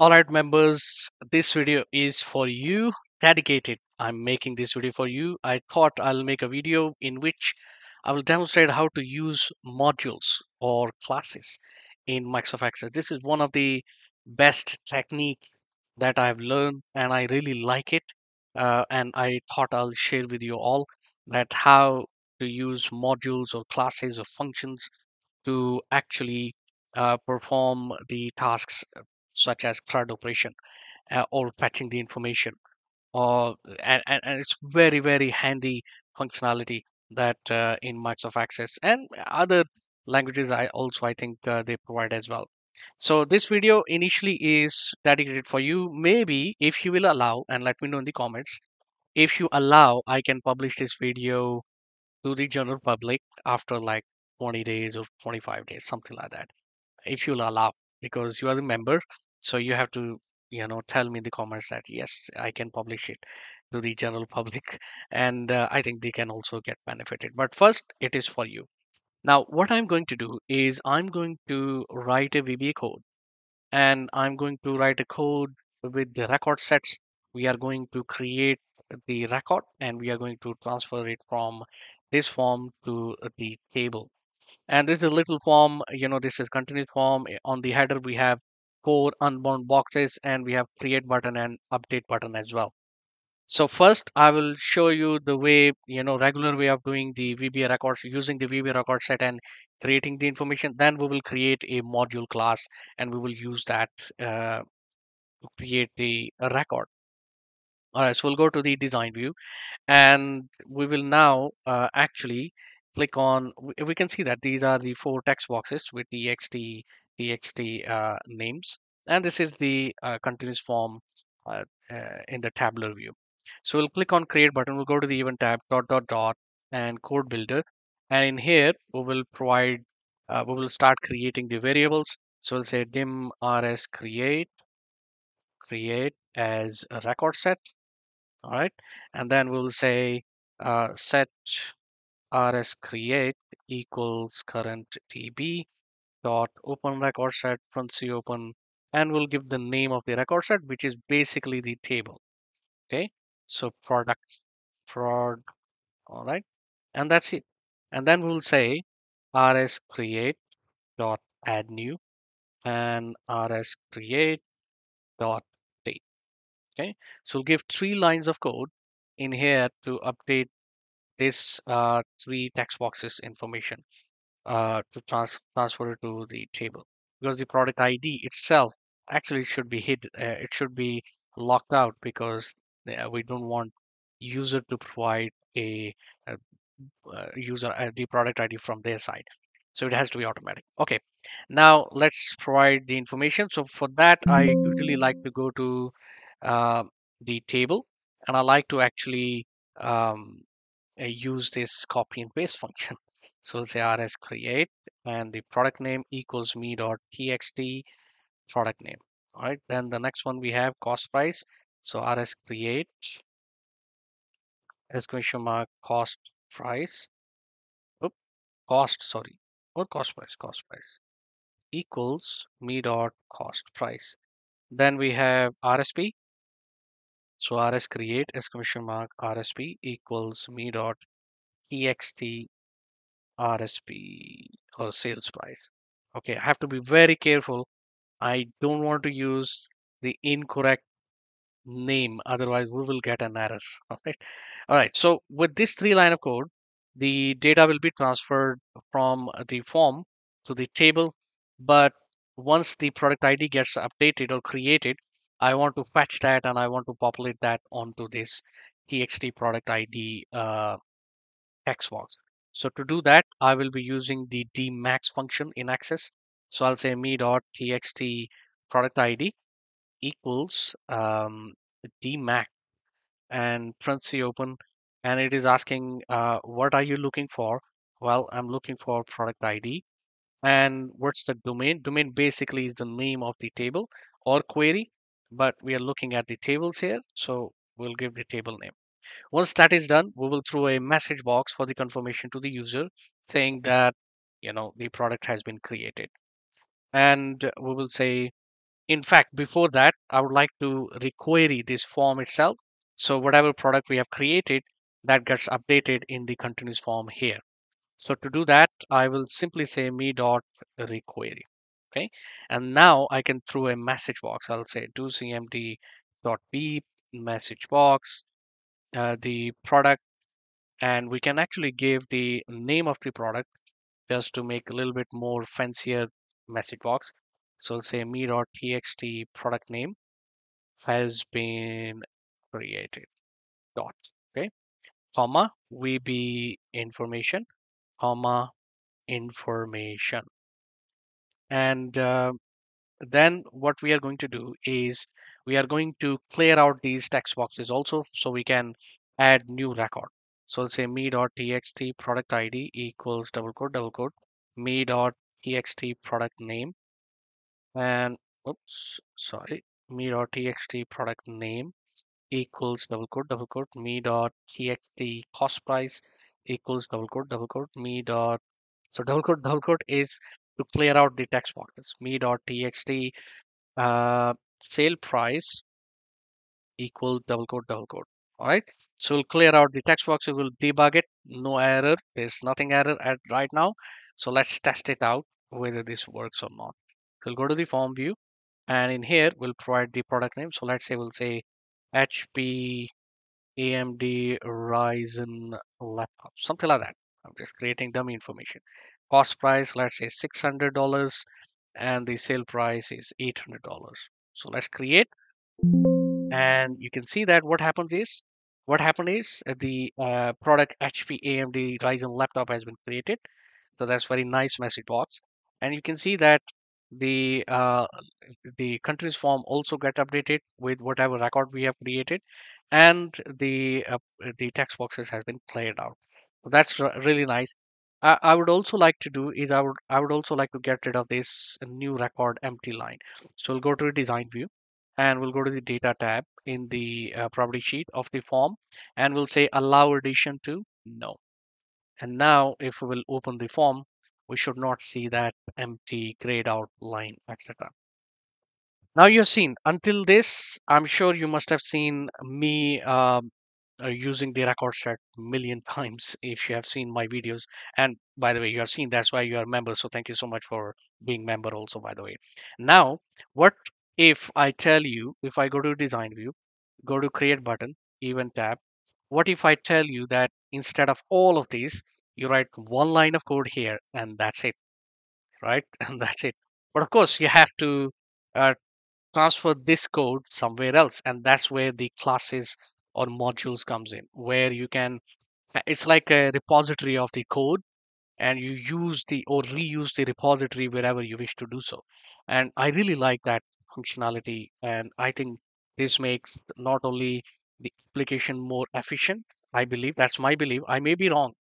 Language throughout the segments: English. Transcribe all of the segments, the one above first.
All right, members, this video is for you, dedicated. I'm making this video for you. I thought I'll make a video in which I will demonstrate how to use modules or classes in Microsoft Access. This is one of the best technique that I've learned and I really like it. Uh, and I thought I'll share with you all that how to use modules or classes or functions to actually uh, perform the tasks such as CRUD operation uh, or fetching the information. Or and, and, and it's very very handy functionality that uh, in Microsoft Access and other languages I also I think uh, they provide as well. So this video initially is dedicated for you. Maybe if you will allow, and let me know in the comments, if you allow, I can publish this video to the general public after like 20 days or 25 days, something like that, if you'll allow, because you are the member. So you have to, you know, tell me the comments that yes, I can publish it to the general public, and uh, I think they can also get benefited. But first, it is for you. Now, what I'm going to do is I'm going to write a VBA code, and I'm going to write a code with the record sets. We are going to create the record, and we are going to transfer it from this form to the table. And this is a little form, you know, this is continuous form. Eh, On the header, we have four unbound boxes and we have create button and update button as well. So first I will show you the way, you know, regular way of doing the VBA records using the VBA record set and creating the information. Then we will create a module class and we will use that uh, to create the record. All right, so we'll go to the design view and we will now uh, actually click on we can see that these are the four text boxes with txt txt uh, names. And this is the uh, continuous form uh, uh, in the tabular view. So we'll click on create button. We'll go to the event tab dot dot dot and code builder. And in here we will provide uh, we will start creating the variables. So we'll say dim rs create create as a record set. All right? And then we'll say uh, set rs create equals current db dot open record set parenthesis open and we'll give the name of the record set which is basically the table. Okay so product prod all right and that's it. And then we'll say rs create dot add new and rs create dot date. Okay so we'll give three lines of code in here to update this uh, three text boxes information uh, to trans- transfer it to the table because the product ID itself actually should be hid. Uh, it should be locked out because uh, we don't want user to provide a, a, uh user uh, the product ID from their side. So it has to be automatic. Okay, now let's provide the information. So for that, I usually like to go to the table and I like to actually um, Uh, use this copy and paste function. So say rs create and the product name equals me dot txt product name. All right. Then the next one we have cost price. So rs create exclamation mark cost price. Oop, cost sorry. Or cost price, cost price equals me dot cost price. Then we have RSP. So rs create exclamation mark RSP equals me dot txt RSP or sales price. Okay, I have to be very careful. I don't want to use the incorrect name, otherwise we will get an error. All right. All right. So with this three line of code, the data will be transferred from the form to the table. But once the product ID gets updated or created, I want to fetch that and I want to populate that onto this txt product ID uh, text box. So to do that, I will be using the dmax function in Access. So I'll say me dot txt product ID equals um, dmax and parenthesis open, and it is asking uh, what are you looking for? Well, I'm looking for product ID. And what's the domain? Domain basically is the name of the table or query, but we are looking at the tables here, so we'll give the table name. Once that is done, we will throw a message box for the confirmation to the user saying that, you know, the product has been created. And we will say in fact, before that, I would like to requery this form itself. So whatever product we have created, that gets updated in the continuous form here. So to do that, I will simply say me dot requery. Okay. And now I can throw a message box. I'll say do cmd dot beep message box, uh, the product, and we can actually give the name of the product just to make a little bit more fancier message box. So I'll say me.txt product name has been created dot okay comma vb information comma information and uh, then what we are going to do is we are going to clear out these text boxes also so we can add new record. So let's say me.txt product id equals double quote double quote me.txt product name. And oops sorry me.txt product name equals double quote double quote me dot txt cost price equals double quote double quote me dot so double quote double quote is to clear out the text boxes. me dot txt uh, sale price equals double quote double quote. All right so we'll clear out the text box we will debug it. No error. There's nothing error at right now. So let's test it out whether this works or not. We'll go to the form view. And in here we'll provide the product name. So let's say we'll say hp amd ryzen laptop. Something like that. I'm just creating dummy information cost price let's say $600 and the sale price is $800 so let's create. And you can see that what happens is what happened is uh, the uh, product hp amd ryzen laptop has been created. So that's very nice message box. And you can see that the uh, the continuous form also get updated with whatever record we have created and the uh, the text boxes has been cleared out. So that's really nice I, would also like to do is I would I would also like to get rid of this new record empty line. So we'll go to the design view and we'll go to the data tab in the uh, property sheet of the form and we'll say allow addition to no. And now if we will open the form we should not see that empty grayed out line etc now you've seen until this i'm sure you must have seen me uh, using the record set million times if you have seen my videos. And by the way you have seen that's why you are a member so thank you so much for being member also by the way. Now what if i tell you if i go to design view go to create button event tab what if i tell you that instead of all of these you write one line of code here and that's it right? And that's it. But of course you have to uh, transfer this code somewhere else and that's where the classes or modules comes in where you can uh, it's like a repository of the code and you use the or reuse the repository wherever you wish to do so and i really like that functionality and i think this makes not only the application more efficient i believe that's my belief i may be wrong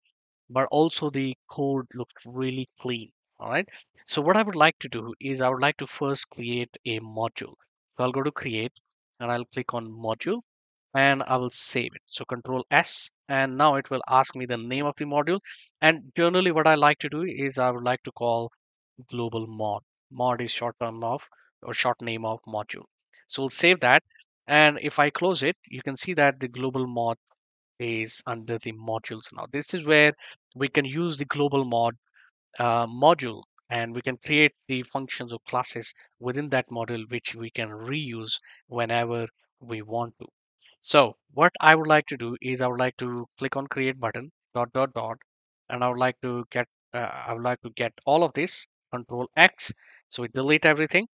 but also the code looks really clean. All right. So what I would like to do is I would like to first create a module. So I'll go to create and I'll click on module and I will save it. So control S and now it will ask me the name of the module. And generally what I like to do is I would like to call global mod. Mod is short term of or short name of module. So we'll save that. And if I close it, you can see that the global mod is under the modules now. This is where we can use the global mod uh, module and we can create the functions or classes within that module which we can reuse whenever we want to. So what I would like to do is I would like to click on create button dot dot dot and I would like to get uh, I would like to get all of this control X. So we delete everything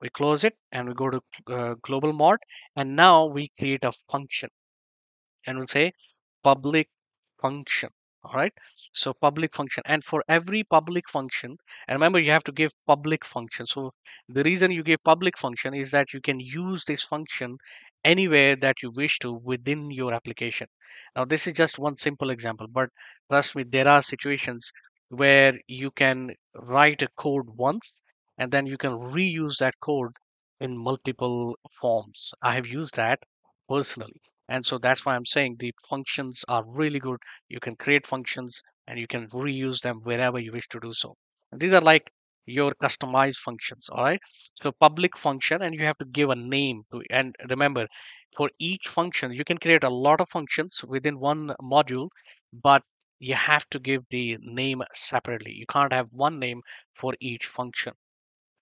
we close it and we go to uh, global mod and now we create a function and we'll say public function all right? So public function and for every public function and remember you have to give public function. So the reason you give public function is that you can use this function anywhere that you wish to within your application now this is just one simple example but trust me there are situations where you can write a code once and then you can reuse that code in multiple forms i have used that personally and so that's why I'm saying the functions are really good. You can create functions and you can reuse them wherever you wish to do so. And these are like your customized functions all right? So public function and you have to give a name to and remember for each function you can create a lot of functions within one module but you have to give the name separately. You can't have one name for each function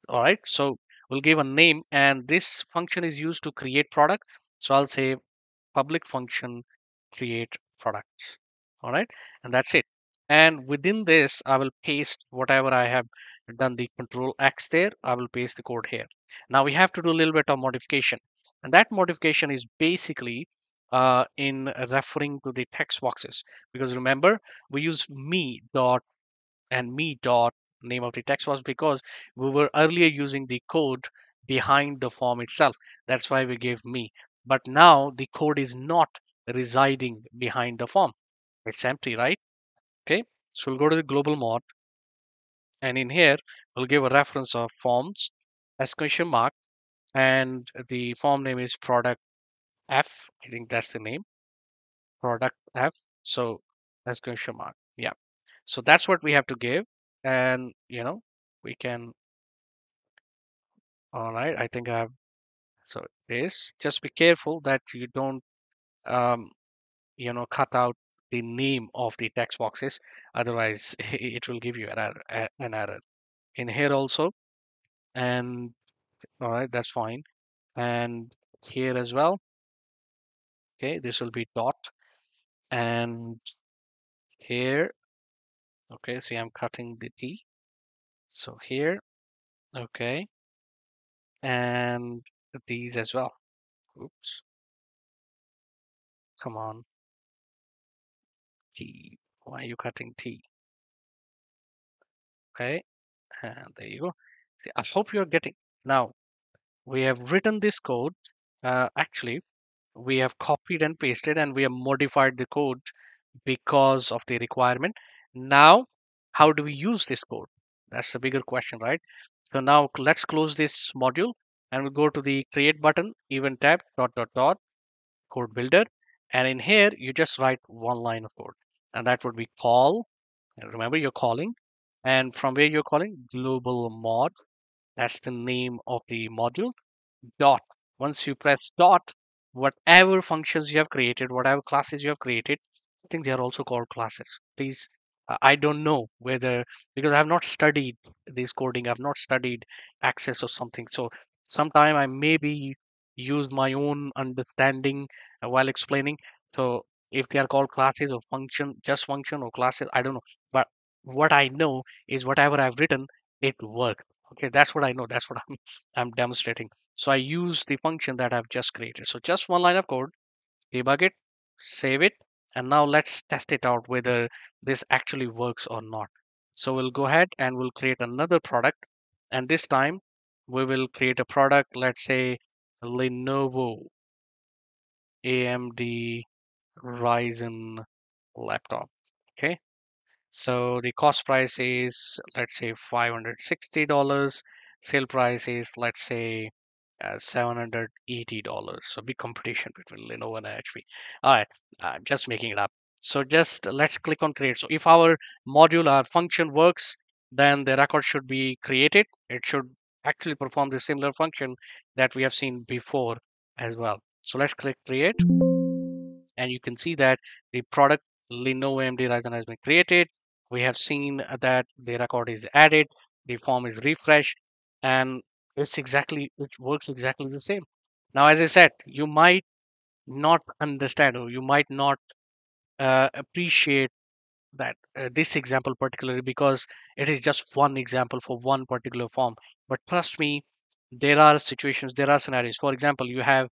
all right? So we'll give a name and this function is used to create product. So i'll say public function create products all right? And that's it. And within this i will paste whatever i have done the control x there. I will paste the code here. Now we have to do a little bit of modification. And that modification is basically uh, in referring to the text boxes. Because remember we use me dot and me dot name of the text was because we were earlier using the code behind the form itself. That's why we gave me. But now the code is not residing behind the form. It's empty right? Okay. So we'll go to the global mod and in here we'll give a reference of forms exclamation mark and the form name is product f. I think that's the name. Product f. So exclamation mark. Yeah. So that's what we have to give. And you know we can all right i think i have so this just be careful that you don't um you know cut out the name of the text boxes otherwise it will give you an error, an error. In here also and all right that's fine. And here as well okay this will be dot and here okay see i'm cutting the t so here okay and these as well. Oops. Come on why are you cutting t okay and there you go. I hope you're getting now we have written this code uh, actually we have copied and pasted and we have modified the code because of the requirement. Now how do we use this code? That's the bigger question right? So now let's close this module and we'll go to the create button event tab dot dot dot code builder. And in here you just write one line of code and that would be call remember you're calling and from where you're calling global mod that's the name of the module dot. Once you press dot, whatever functions you have created, whatever classes you have created, I think they are also called classes. Please, uh, I don't know whether because I have not studied this coding, I've not studied access or something. So sometime I maybe use my own understanding while explaining. So if they are called classes or function, just function or classes, I don't know. But what I know is whatever I've written, it worked. Okay, that's what I know. That's what I'm I'm demonstrating. So I use the function that I've just created. So just one line of code, debug it, save it, and now let's test it out whether this actually works or not. So we'll go ahead and we'll create another product. And this time we will create a product, let's say Lenovo AMD Ryzen laptop. Okay. So the cost price is, let's say, $560. Sale price is, let's say, uh, $780. So big competition between Lenovo and HP. All right, I'm just making it up. So just let's click on create. So if our module, our function works, then the record should be created. It should actually perform the similar function that we have seen before as well. So let's click create and you can see that the product Lenovo AMD Ryzen has been created. We have seen that the record is added, the form is refreshed, and it's exactly it works exactly the same. Now, as I said, you might not understand or you might not uh, appreciate that uh, this example particularly because it is just one example for one particular form. But trust me, there are situations, there are scenarios. For example, you have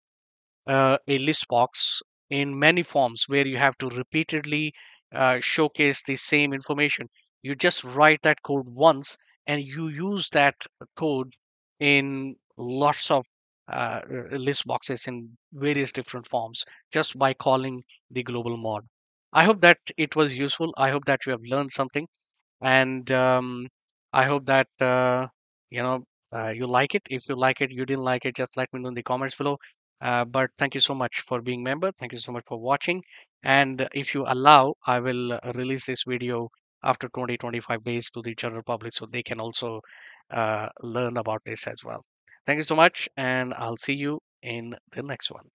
uh, a list box in many forms where you have to repeatedly uh, showcase the same information. You just write that code once and you use that code in lots of uh, list boxes in various different forms just by calling the global mod. I hope that it was useful. I hope that you have learned something and um, I hope that uh, you know uh, you like it. If you like it, you didn't like it, just let me know in the comments below. Uh, but thank you so much for being member. Thank you so much for watching. And if you allow, I will uh, release this video after 20 25 days to the general public so they can also uh, learn about this as well. Thank you so much, and I'll see you in the next one.